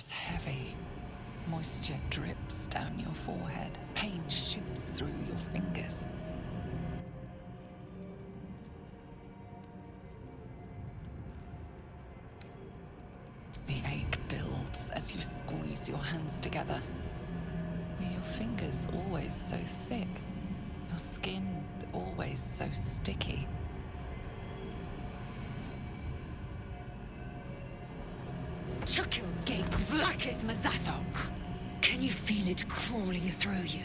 is heavy. Moisture drips down your forehead. Pain shoots through your fingers. The ache builds as you squeeze your hands together. Were your fingers always so thick? Your skin always so sticky? Can you feel it crawling through you?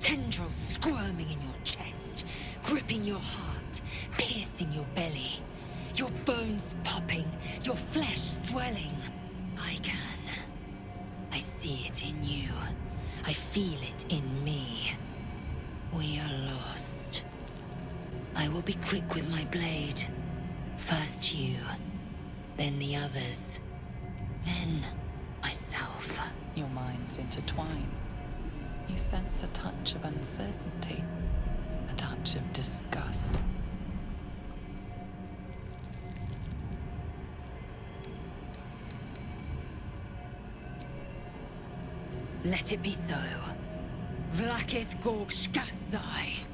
Tendrils squirming in your chest, gripping your heart, piercing your belly. Your bones popping, your flesh swelling. I can. I see it in you. I feel it in me. We are lost. I will be quick with my blade. First you, then the others, then myself. Your minds intertwine. You sense a touch of uncertainty, a touch of disgust. Let it be so. Vlaakith Gorg Shkatzai.